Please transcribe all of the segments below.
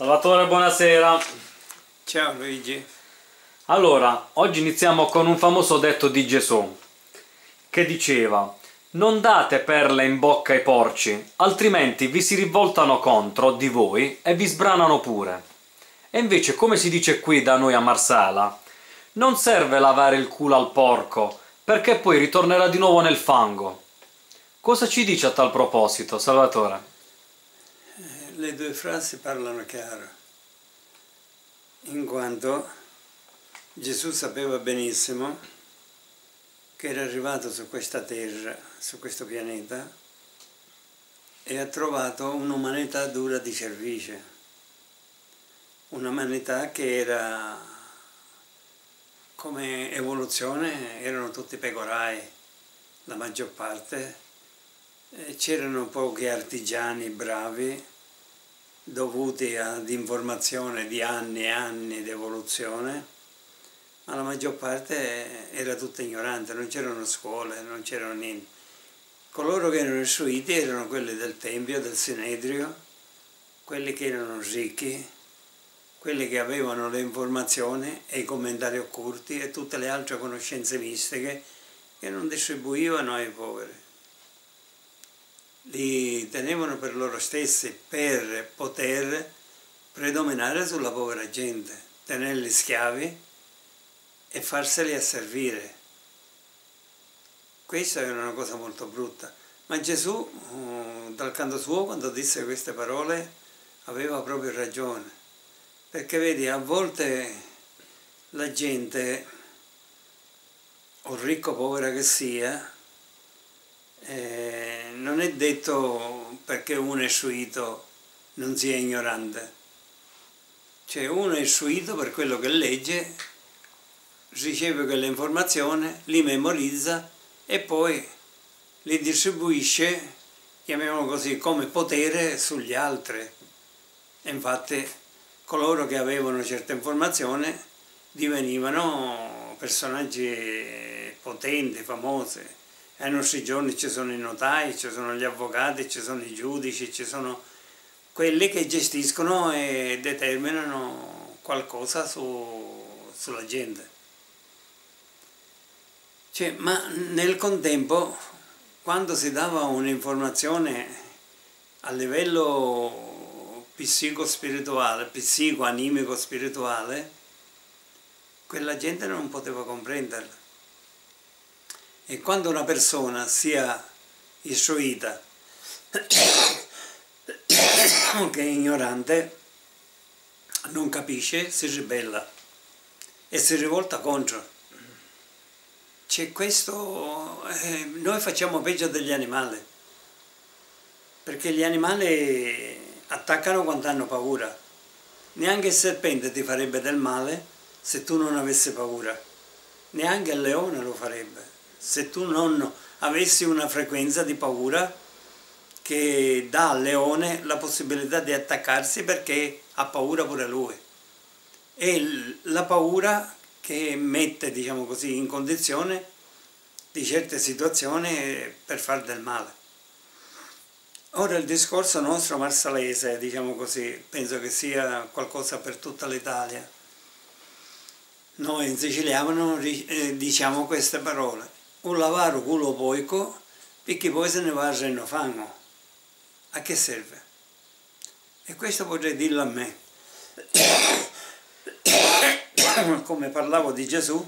Salvatore, buonasera. Ciao Luigi. Allora, oggi iniziamo con un famoso detto di Gesù che diceva non date perle in bocca ai porci, altrimenti vi si rivoltano contro di voi e vi sbranano pure. E invece, come si dice qui da noi a Marsala, non serve lavare il culo al porco, perché poi ritornerà di nuovo nel fango. Cosa ci dice a tal proposito, Salvatore? Le due frasi parlano chiaro, in quanto Gesù sapeva benissimo che era arrivato su questa terra, su questo pianeta, e ha trovato un'umanità dura di servizio, un'umanità che era come evoluzione, erano tutti pecorai, la maggior parte, c'erano pochi artigiani bravi, dovuti ad informazione di anni e anni di evoluzione, ma la maggior parte era tutta ignorante, non c'erano scuole, non c'erano niente. Coloro che erano istruiti erano quelli del Tempio, del Sinedrio, quelli che erano ricchi, quelli che avevano le informazioni e i commentari occulti e tutte le altre conoscenze mistiche che non distribuivano ai poveri li tenevano per loro stessi per poter predominare sulla povera gente, tenerli schiavi e farseli asservire. Questa era una cosa molto brutta. Ma Gesù, uh, dal canto suo, quando disse queste parole, aveva proprio ragione. Perché vedi, a volte la gente, o ricco o povera che sia, eh, non è detto perché uno è istruito non sia ignorante. Cioè uno è istruito per quello che legge, riceve quelle informazioni, li memorizza e poi li distribuisce, chiamiamolo così, come potere sugli altri. E infatti coloro che avevano certe informazioni divenivano personaggi potenti, famosi ai nostri giorni ci sono i notai, ci sono gli avvocati, ci sono i giudici, ci sono quelli che gestiscono e determinano qualcosa su, sulla gente. Cioè, ma nel contempo, quando si dava un'informazione a livello psico-spirituale, psico-animico-spirituale, quella gente non poteva comprenderla. E quando una persona sia istruita, che è ignorante, non capisce, si ribella e si rivolta contro. C'è questo, eh, noi facciamo peggio degli animali, perché gli animali attaccano quando hanno paura. Neanche il serpente ti farebbe del male se tu non avessi paura, neanche il leone lo farebbe se tu non avessi una frequenza di paura che dà al leone la possibilità di attaccarsi perché ha paura pure lui. E la paura che mette, diciamo così, in condizione di certe situazioni per far del male. Ora il discorso nostro marsalese, diciamo così, penso che sia qualcosa per tutta l'Italia. Noi in siciliano eh, diciamo queste parole un lavaro culo poico perché poi se ne va a renno fango. A che serve? E questo potrei dirlo a me. Come parlavo di Gesù,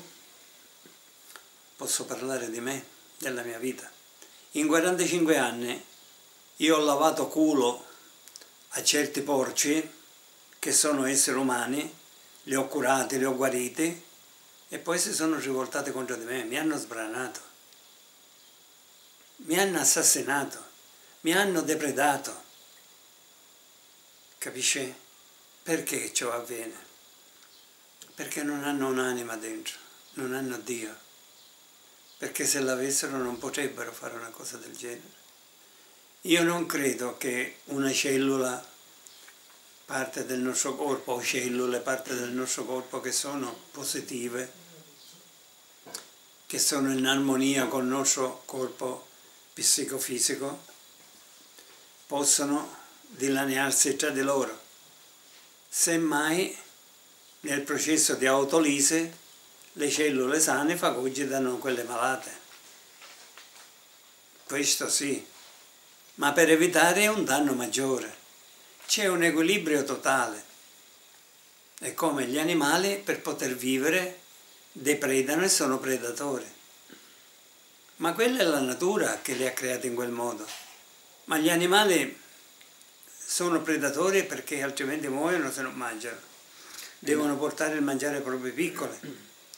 posso parlare di me, della mia vita. In 45 anni io ho lavato culo a certi porci che sono esseri umani, li ho curati, li ho guariti e poi si sono rivoltati contro di me, mi hanno sbranato, mi hanno assassinato, mi hanno depredato. Capisce? Perché ciò avviene? Perché non hanno un'anima dentro, non hanno Dio. Perché se l'avessero non potrebbero fare una cosa del genere. Io non credo che una cellula parte del nostro corpo o cellule, parte del nostro corpo che sono positive, che sono in armonia con il nostro corpo psicofisico, possono dilaniarsi tra di loro. semmai nel processo di autolisi le cellule sane fagocitano quelle malate. Questo sì, ma per evitare un danno maggiore. C'è un equilibrio totale. È come gli animali per poter vivere depredano e sono predatori. Ma quella è la natura che li ha creati in quel modo. Ma gli animali sono predatori perché altrimenti muoiono se non mangiano. Devono portare il mangiare proprio piccole.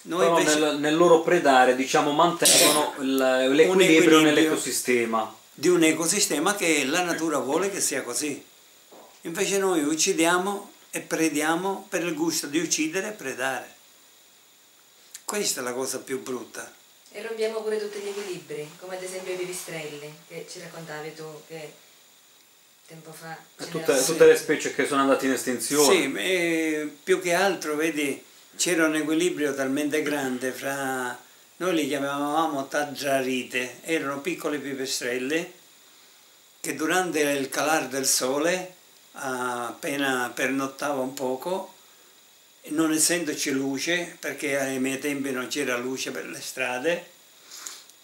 Noi invece... nel, nel, loro predare diciamo, mantengono l'equilibrio nell'ecosistema. Di un ecosistema che la natura vuole che sia così. Invece noi uccidiamo e prediamo per il gusto di uccidere e predare. Questa è la cosa più brutta. E rompiamo pure tutti gli equilibri, come ad esempio i pipistrelli, che ci raccontavi tu che tempo fa... Tutte, tutte, le specie che sono andate in estinzione. Sì, e più che altro, vedi, c'era un equilibrio talmente grande fra... Noi li chiamavamo tadrarite, erano piccoli pipistrelli che durante il calare del sole, appena pernottava un poco, non essendoci luce, perché ai miei tempi non c'era luce per le strade,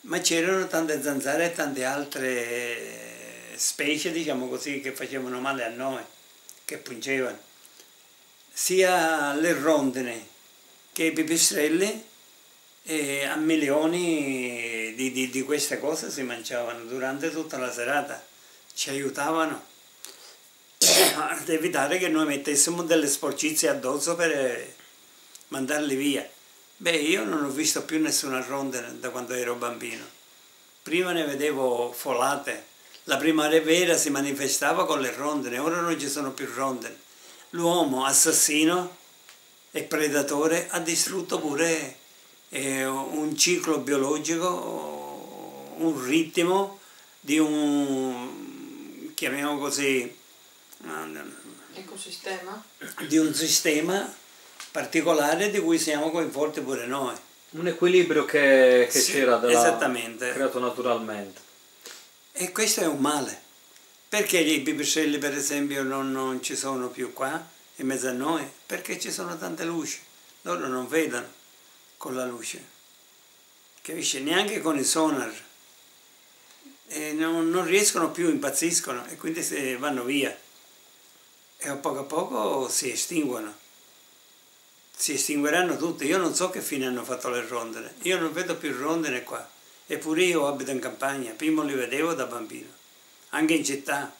ma c'erano tante zanzare e tante altre specie, diciamo così, che facevano male a noi, che pungevano. Sia le rondine che i pipistrelli, e a milioni di, di, di queste cose si mangiavano durante tutta la serata, ci aiutavano ad evitare che noi mettessimo delle sporcizie addosso per eh, mandarli via. Beh, io non ho visto più nessuna rondine da quando ero bambino. Prima ne vedevo folate. La primavera si manifestava con le rondine, ora non ci sono più rondine. L'uomo assassino e predatore ha distrutto pure eh, un ciclo biologico, un ritmo di un, chiamiamo così, Ecosistema? Di un sistema particolare di cui siamo coinvolti pure noi. Un equilibrio che, che sì, c'era esattamente. creato naturalmente. E questo è un male. Perché i pipistrelli per esempio non, non ci sono più qua in mezzo a noi? Perché ci sono tante luci. Loro non vedono con la luce. Capisci? Neanche con il sonar. E non, non riescono più, impazziscono e quindi vanno via e a poco a poco si estinguono. Si estingueranno tutte. Io non so che fine hanno fatto le rondine. Io non vedo più rondine qua. Eppure io abito in campagna. Prima li vedevo da bambino. Anche in città.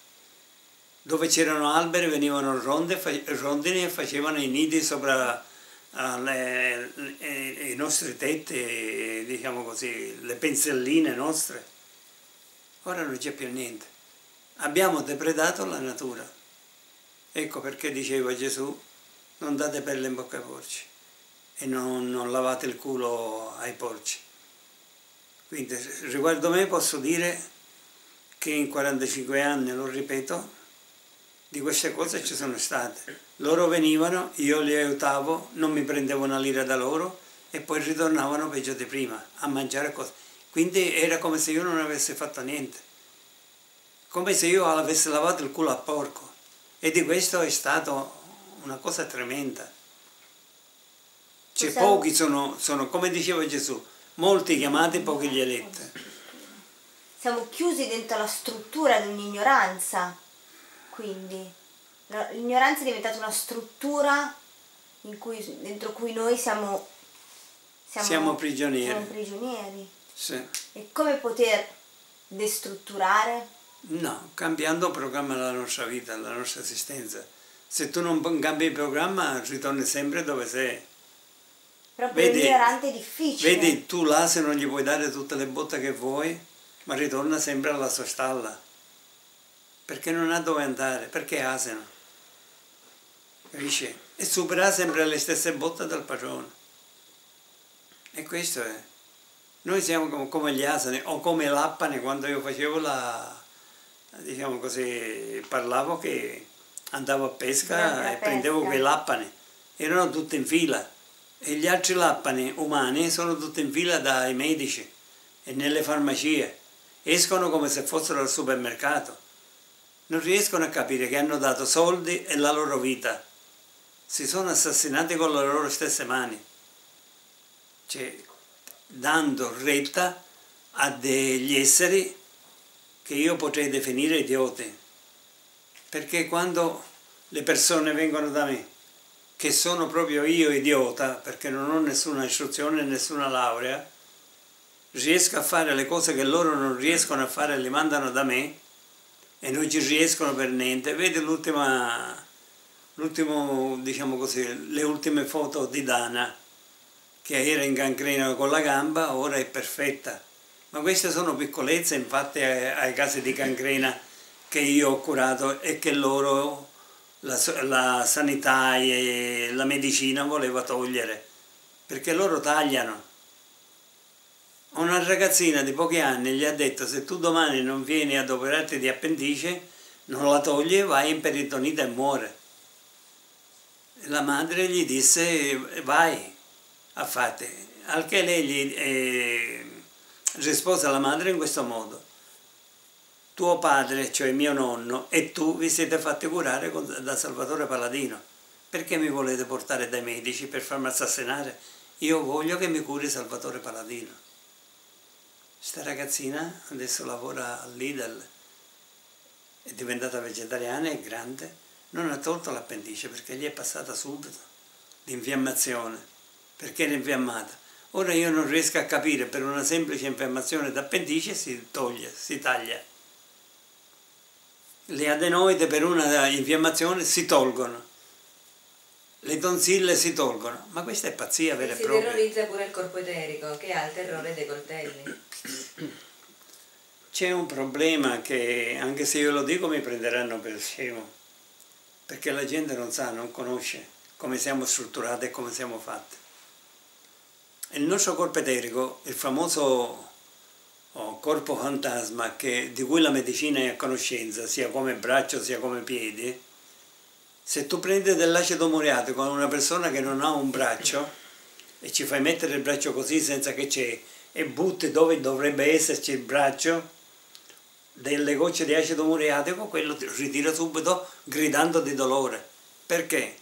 Dove c'erano alberi venivano ronde, rondini e facevano i nidi sopra uh, le, le, i nostri tetti, diciamo così, le penselline nostre. Ora non c'è più niente. Abbiamo depredato la natura. Ecco perché diceva Gesù, non date pelle in bocca ai porci e non, non lavate il culo ai porci. Quindi riguardo me posso dire che in 45 anni, lo ripeto, di queste cose ci sono state. Loro venivano, io li aiutavo, non mi prendevo una lira da loro e poi ritornavano peggio di prima a mangiare cose. Quindi era come se io non avessi fatto niente, come se io avessi lavato il culo a porco. E di questo è stata una cosa tremenda. Cioè pochi sono, sono, come diceva Gesù, molti chiamati, pochi gli eletti. Siamo chiusi dentro la struttura di un'ignoranza, quindi l'ignoranza è diventata una struttura cui, dentro cui noi siamo, siamo, siamo prigionieri. Siamo prigionieri. Sì. E come poter destrutturare? No, cambiando il programma della nostra vita, della nostra esistenza. Se tu non cambi il programma, ritorni sempre dove sei. Però per vedi, l'ignorante è difficile. Vedi, tu là se non gli puoi dare tutte le botte che vuoi, ma ritorna sempre alla sua stalla. Perché non ha dove andare, perché è asino. Capisci? E supera sempre le stesse botte del padrone. E questo è. Noi siamo come gli asini, o come l'appane quando io facevo la, diciamo così, parlavo che andavo a pesca e prendevo quei lappani, erano tutti in fila. E gli altri lappani umani sono tutti in fila dai medici e nelle farmacie, escono come se fossero al supermercato, non riescono a capire che hanno dato soldi e la loro vita. Si sono assassinati con le loro stesse mani, cioè dando retta a degli esseri che io potrei definire idioti. Perché quando le persone vengono da me, che sono proprio io idiota, perché non ho nessuna istruzione, nessuna laurea, riesco a fare le cose che loro non riescono a fare, le mandano da me e non ci riescono per niente. Vedi l'ultima l'ultimo, diciamo così, le ultime foto di Dana, che era in cancrena con la gamba, ora è perfetta. Ma queste sono piccolezze, infatti, ai casi di cancrena che io ho curato e che loro, la, la sanità e la medicina voleva togliere, perché loro tagliano. Una ragazzina di pochi anni gli ha detto se tu domani non vieni ad operarti di appendice, non la togli, vai in peritonite e muore la madre gli disse vai a fate, al che lei gli eh, rispose alla madre in questo modo tuo padre, cioè mio nonno, e tu vi siete fatti curare con, da Salvatore Paladino. Perché mi volete portare dai medici per farmi assassinare? Io voglio che mi curi Salvatore Paladino. Questa ragazzina adesso lavora all'Idel, è diventata vegetariana, è grande, non ha tolto l'appendice perché gli è passata subito l'infiammazione, perché era infiammata. Ora io non riesco a capire, per una semplice infiammazione d'appendice si toglie, si taglia. Le adenoide per una infiammazione si tolgono, le tonsille si tolgono, ma questa è pazzia vera e propria. Si terrorizza pure il corpo eterico che ha il terrore dei coltelli. C'è un problema che, anche se io lo dico, mi prenderanno per scemo perché la gente non sa, non conosce come siamo strutturati e come siamo fatti. Il nostro corpo eterico, il famoso oh, corpo fantasma che, di cui la medicina è a conoscenza, sia come braccio sia come piedi, se tu prendi dell'acido muriatico con una persona che non ha un braccio e ci fai mettere il braccio così senza che c'è e butti dove dovrebbe esserci il braccio, delle gocce di acido muriatico, quello ritira subito gridando di dolore. Perché?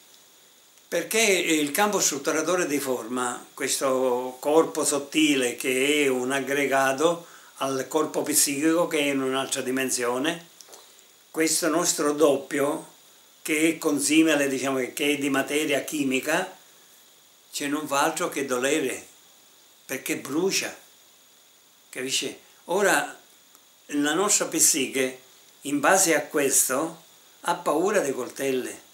Perché il campo strutturatore di forma, questo corpo sottile che è un aggregato al corpo psichico che è in un'altra dimensione, questo nostro doppio che è consimile, diciamo che è di materia chimica, cioè non fa altro che dolere, perché brucia, capisci? Ora la nostra psiche, in base a questo, ha paura dei coltelli.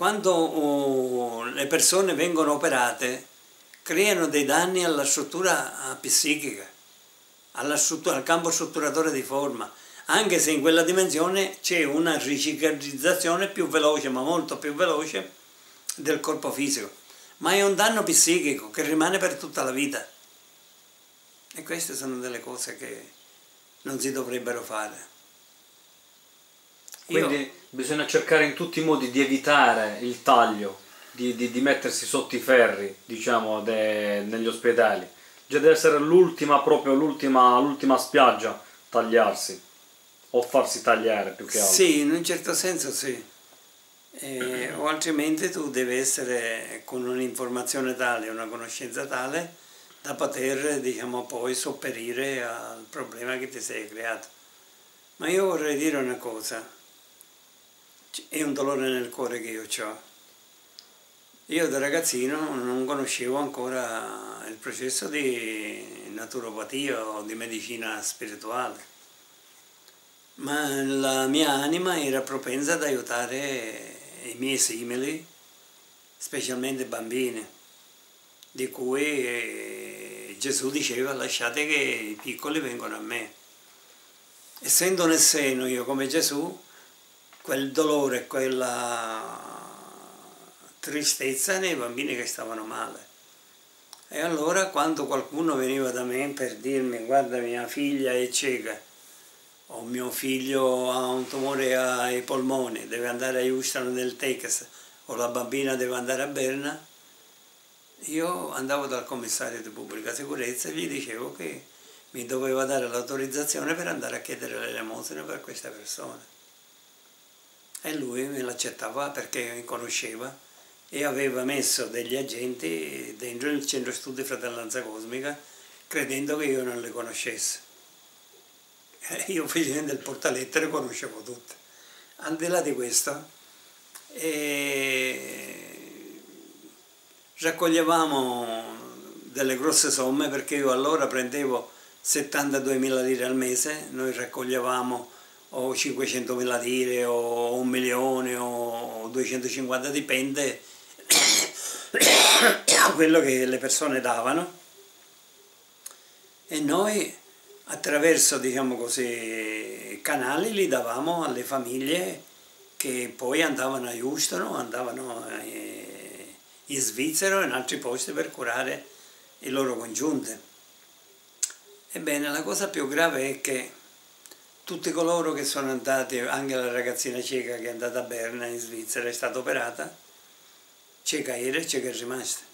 Quando uh, le persone vengono operate, creano dei danni alla struttura psichica, alla struttura, al campo strutturatore di forma, anche se in quella dimensione c'è una ricicalizzazione più veloce, ma molto più veloce, del corpo fisico. Ma è un danno psichico che rimane per tutta la vita. E queste sono delle cose che non si dovrebbero fare. Quindi Io... bisogna cercare in tutti i modi di evitare il taglio, di, di, di mettersi sotto i ferri, diciamo, de, negli ospedali. Già deve essere l'ultima, proprio l'ultima, spiaggia, tagliarsi o farsi tagliare più che altro. Sì, in un certo senso sì. Eh, o altrimenti tu devi essere con un'informazione tale, una conoscenza tale da poter diciamo, poi sopperire al problema che ti sei creato. Ma io vorrei dire una cosa, è un dolore nel cuore che io ho. Io da ragazzino non conoscevo ancora il processo di naturopatia o di medicina spirituale, ma la mia anima era propensa ad aiutare i miei simili, specialmente bambini, di cui Gesù diceva lasciate che i piccoli vengano a me. Essendo nel seno io come Gesù, quel dolore, quella tristezza nei bambini che stavano male. E allora quando qualcuno veniva da me per dirmi guarda mia figlia è cieca, o mio figlio ha un tumore ai polmoni, deve andare a Houston nel Texas, o la bambina deve andare a Berna, io andavo dal commissario di pubblica sicurezza e gli dicevo che mi doveva dare l'autorizzazione per andare a chiedere l'elemosina per queste persone. E lui me l'accettava perché mi conosceva e aveva messo degli agenti dentro il centro studi Fratellanza Cosmica credendo che io non le conoscessi. Eh, io facendo il portalettere conoscevo tutte. Al di là di questo, eh, raccoglievamo delle grosse somme perché io allora prendevo 72.000 lire al mese, noi raccoglievamo o 500.000 lire o un milione o 250, dipende da quello che le persone davano e noi attraverso diciamo così, canali li davamo alle famiglie che poi andavano a Houston, andavano eh, in Svizzera e in altri posti per curare i loro congiunte. Ebbene, la cosa più grave è che tutti coloro che sono andati, anche la ragazzina cieca che è andata a Berna in Svizzera, è stata operata, cieca era e cieca è rimasta.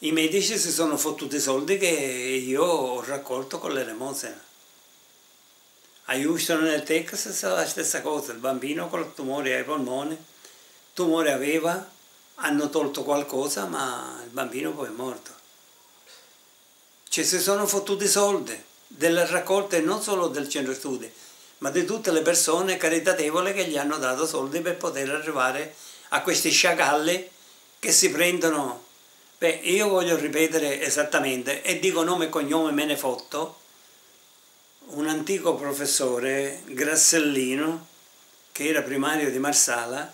I medici si sono fottuti i soldi che io ho raccolto con l'elemosina. A Houston nel Texas è la stessa cosa, il bambino con il tumore ai polmoni, tumore aveva, hanno tolto qualcosa ma il bambino poi è morto. Ci si sono fottuti i soldi delle raccolte non solo del centro studi, ma di tutte le persone caritatevoli che gli hanno dato soldi per poter arrivare a questi sciacalli che si prendono. Beh, io voglio ripetere esattamente, e dico nome e cognome me ne fotto, un antico professore, Grassellino, che era primario di Marsala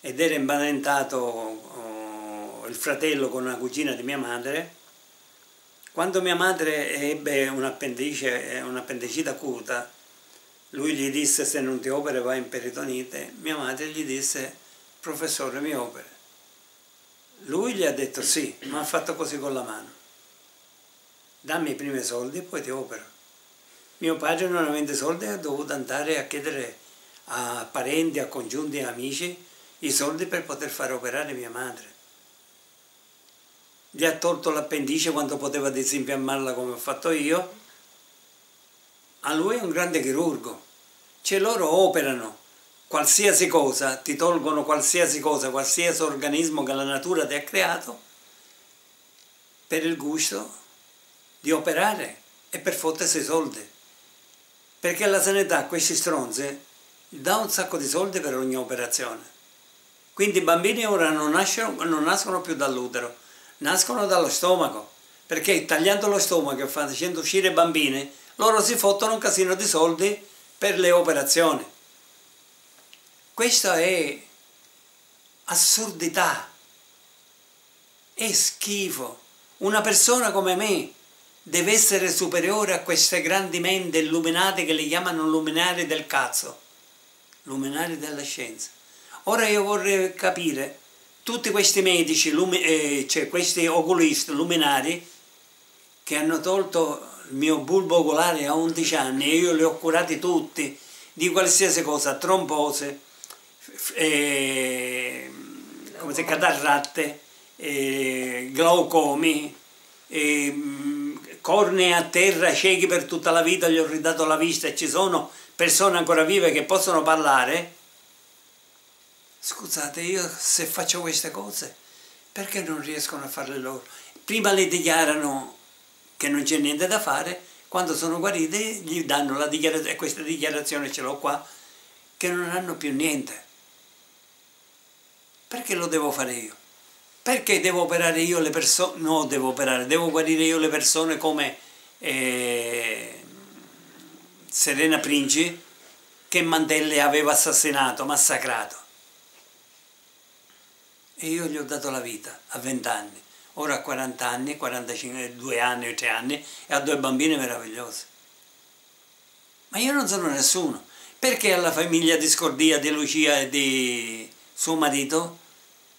ed era imparentato oh, il fratello con una cugina di mia madre, quando mia madre ebbe un'appendicite acuta, lui gli disse se non ti opere vai in peritonite, mia madre gli disse professore mi opere. Lui gli ha detto sì, ma ha fatto così con la mano. Dammi i primi soldi e poi ti opero. Mio padre non avendo soldi ha dovuto andare a chiedere a parenti, a congiunti, a amici i soldi per poter fare operare mia madre. Gli ha tolto l'appendice quando poteva disinfiammarla come ho fatto io. A lui è un grande chirurgo. Cioè loro operano qualsiasi cosa, ti tolgono qualsiasi cosa, qualsiasi organismo che la natura ti ha creato per il gusto di operare e per fottersi i soldi. Perché la sanità a questi stronzi dà un sacco di soldi per ogni operazione. Quindi i bambini ora non nascono, non nascono più dall'utero, nascono dallo stomaco. Perché tagliando lo stomaco e facendo uscire i bambini, loro si fottono un casino di soldi per le operazioni. Questa è assurdità, è schifo. Una persona come me deve essere superiore a queste grandi menti illuminate che li chiamano luminari del cazzo, luminari della scienza. Ora io vorrei capire tutti questi medici, eh, cioè questi oculisti luminari che hanno tolto il mio bulbo oculare a 11 anni e io li ho curati tutti di qualsiasi cosa, trombose, eh, come si catarratte, eh, glaucomi, eh, cornea a terra, ciechi per tutta la vita, gli ho ridato la vista e ci sono persone ancora vive che possono parlare. Scusate, io se faccio queste cose, perché non riescono a farle loro? Prima le dichiarano che non c'è niente da fare, quando sono guariti gli danno la dichiarazione, questa dichiarazione ce l'ho qua, che non hanno più niente. Perché lo devo fare io? Perché devo operare io le persone? No, devo operare, devo guarire io le persone come eh, Serena Princi, che Mantelli aveva assassinato, massacrato. E io gli ho dato la vita a 20 anni ora ha 40 anni, 42 anni o 3 anni e ha due bambini meravigliosi. Ma io non sono nessuno. Perché alla famiglia di Scordia, di Lucia e di suo marito,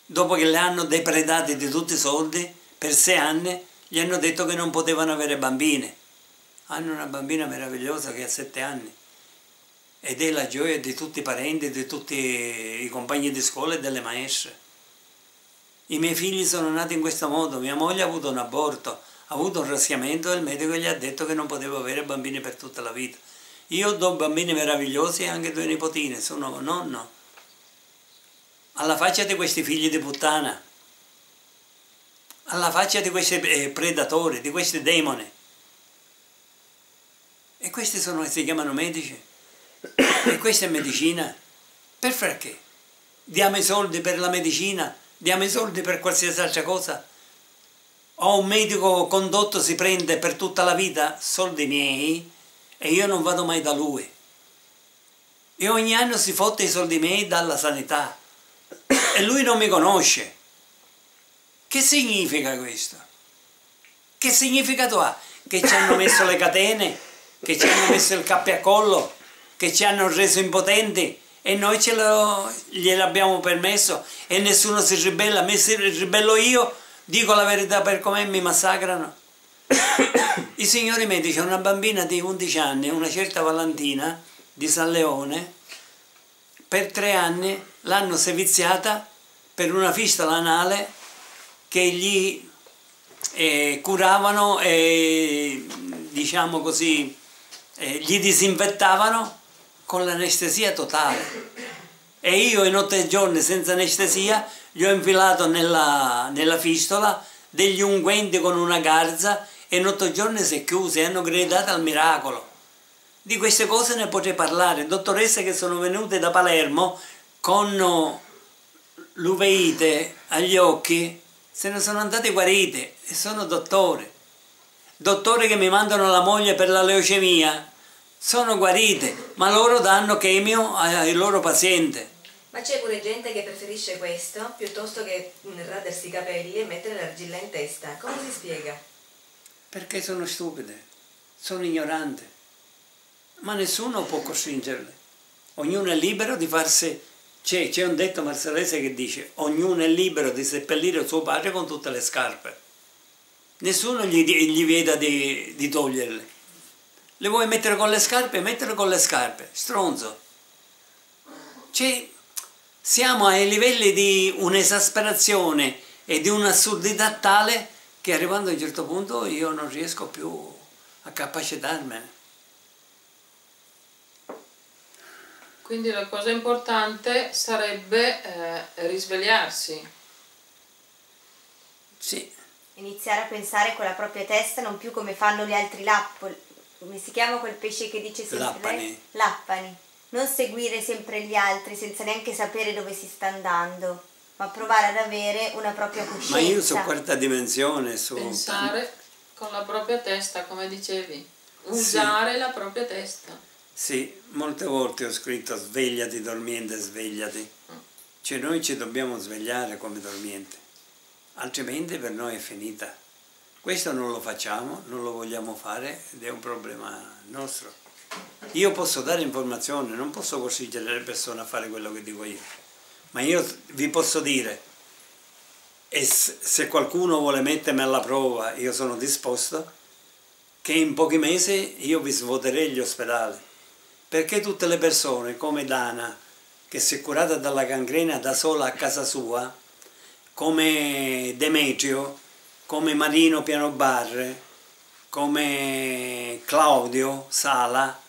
dopo che le hanno depredate di tutti i soldi, per sei anni, gli hanno detto che non potevano avere bambine. Hanno una bambina meravigliosa che ha sette anni ed è la gioia di tutti i parenti, di tutti i compagni di scuola e delle maestre. I miei figli sono nati in questo modo, mia moglie ha avuto un aborto, ha avuto un raschiamento e il medico gli ha detto che non potevo avere bambini per tutta la vita. Io ho due bambini meravigliosi e anche due nipotine, sono nonno. Alla faccia di questi figli di puttana. alla faccia di questi eh, predatori, di questi demoni. E questi sono, si chiamano medici. E questa è medicina. Per perché? Diamo i soldi per la medicina, diamo i soldi per qualsiasi altra cosa. O un medico condotto si prende per tutta la vita soldi miei e io non vado mai da lui. E ogni anno si fotte i soldi miei dalla sanità. E lui non mi conosce. Che significa questo? Che significato ha? Che ci hanno messo le catene, che ci hanno messo il cappio a collo, che ci hanno reso impotenti e noi ce lo, gliel'abbiamo permesso e nessuno si ribella, me si ribello io, dico la verità per come mi massacrano. I signori medici, una bambina di 11 anni, una certa Valentina di San Leone, per tre anni l'hanno seviziata per una fistola anale che gli eh, curavano e diciamo così eh, gli disinfettavano con l'anestesia totale. E io in otto giorni senza anestesia gli ho infilato nella, nella fistola degli unguenti con una garza e in otto giorni si è chiuso e hanno gridato al miracolo. Di queste cose ne potrei parlare. Dottoresse che sono venute da Palermo con l'uveite agli occhi se ne sono andate guarite e sono dottore. Dottore che mi mandano la moglie per la leucemia, sono guarite, ma loro danno chemio ai loro pazienti. Ma c'è pure gente che preferisce questo piuttosto che radersi i capelli e mettere l'argilla in testa. Come si spiega? Perché sono stupide, sono ignoranti. Ma nessuno può costringerle. Ognuno è libero di farsi c'è, c'è, un detto marsalese che dice ognuno è libero di seppellire il suo padre con tutte le scarpe. Nessuno gli, gli vieta di, di toglierle. Le vuoi mettere con le scarpe? Mettere con le scarpe. Stronzo. C'è, siamo ai livelli di un'esasperazione e di un'assurdità tale che arrivando a un certo punto io non riesco più a capacitarmene. Quindi la cosa importante sarebbe eh, risvegliarsi. Sì. Iniziare a pensare con la propria testa, non più come fanno gli altri lappoli. Come si chiama quel pesce che dice sempre Lappani. Lappani. Non seguire sempre gli altri senza neanche sapere dove si sta andando, ma provare ad avere una propria coscienza. Ma io su quarta dimensione, su... Pensare con la propria testa, come dicevi. Usare sì. la propria testa. Sì, molte volte ho scritto svegliati dormiente, svegliati. Cioè noi ci dobbiamo svegliare come dormiente, altrimenti per noi è finita. Questo non lo facciamo, non lo vogliamo fare ed è un problema nostro. Io posso dare informazioni, non posso costringere le persone a fare quello che dico io, ma io vi posso dire, e se qualcuno vuole mettermi alla prova, io sono disposto, che in pochi mesi io vi svuoterei gli ospedali perché tutte le persone come Dana, che si è curata dalla gangrena da sola a casa sua, come Demetrio, come Marino Pianobarre, come Claudio Sala,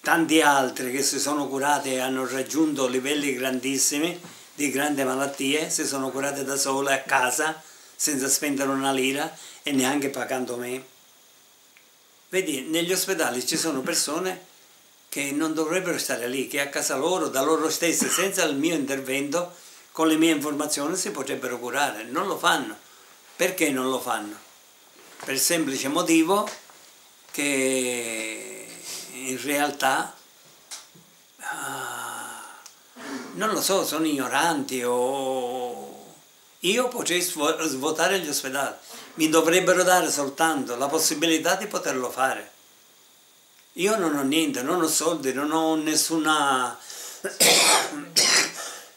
tanti altri che si sono curati e hanno raggiunto livelli grandissimi di grandi malattie, si sono curate da sole a casa senza spendere una lira e neanche pagando me. Vedi, negli ospedali ci sono persone che non dovrebbero stare lì, che a casa loro, da loro stesse, senza il mio intervento, con le mie informazioni si potrebbero curare. Non lo fanno. Perché non lo fanno? Per il semplice motivo che in realtà ah, non lo so, sono ignoranti o io potrei svuotare gli ospedali. Mi dovrebbero dare soltanto la possibilità di poterlo fare io non ho niente, non ho soldi, non ho nessuna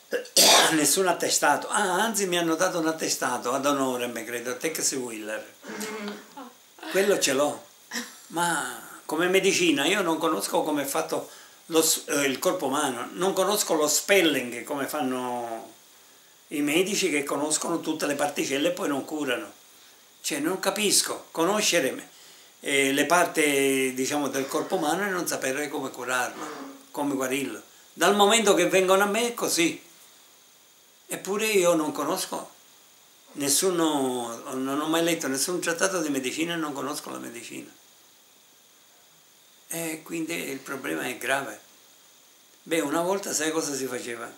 nessun attestato. Ah, anzi mi hanno dato un attestato ad onore, mi credo, Tex Wheeler. Quello ce l'ho. Ma come medicina io non conosco come è fatto lo, eh, il corpo umano, non conosco lo spelling come fanno i medici che conoscono tutte le particelle e poi non curano. Cioè non capisco, conoscere eh, le parti diciamo, del corpo umano e non sapere come curarlo, come guarirlo. Dal momento che vengono a me è così. Eppure io non conosco nessuno, non ho mai letto nessun trattato di medicina e non conosco la medicina. E quindi il problema è grave. Beh, una volta sai cosa si faceva?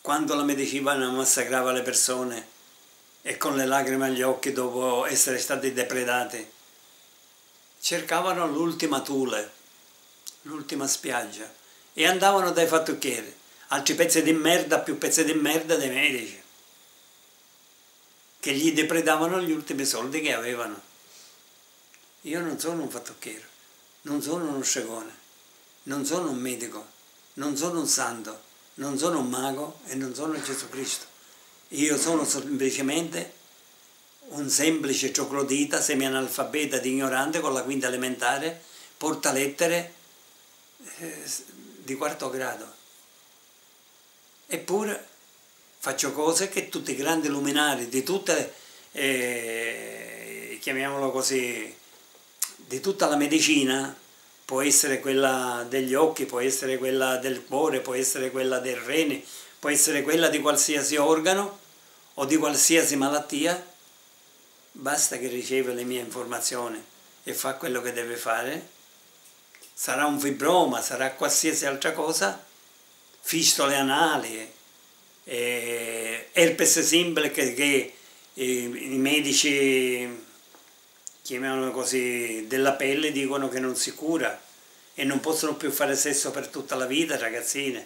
Quando la medicina massacrava le persone e con le lacrime agli occhi dopo essere stati depredati, cercavano l'ultima tule, l'ultima spiaggia e andavano dai fattucchieri, altri pezzi di merda più pezzi di merda dei medici, che gli depredavano gli ultimi soldi che avevano. Io non sono un fattucchiero non sono uno scegone, non sono un medico, non sono un santo, non sono un mago e non sono Gesù Cristo. Io sono semplicemente un semplice cioclodita, semi-analfabeta di ignorante con la quinta elementare, porta lettere eh, di quarto grado. Eppure faccio cose che tutti i grandi luminari di tutte, eh, chiamiamolo così, di tutta la medicina, può essere quella degli occhi, può essere quella del cuore, può essere quella del rene, può essere quella di qualsiasi organo o di qualsiasi malattia, basta che riceve le mie informazioni e fa quello che deve fare, sarà un fibroma, sarà qualsiasi altra cosa, fistole anali, eh, herpes simple che, che eh, i medici chiamiamolo così, della pelle dicono che non si cura e non possono più fare sesso per tutta la vita, ragazzine.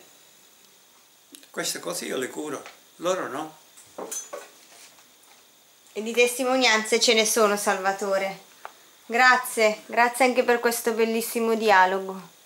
Queste cose io le curo, loro no. E di testimonianze ce ne sono, Salvatore. Grazie, grazie anche per questo bellissimo dialogo.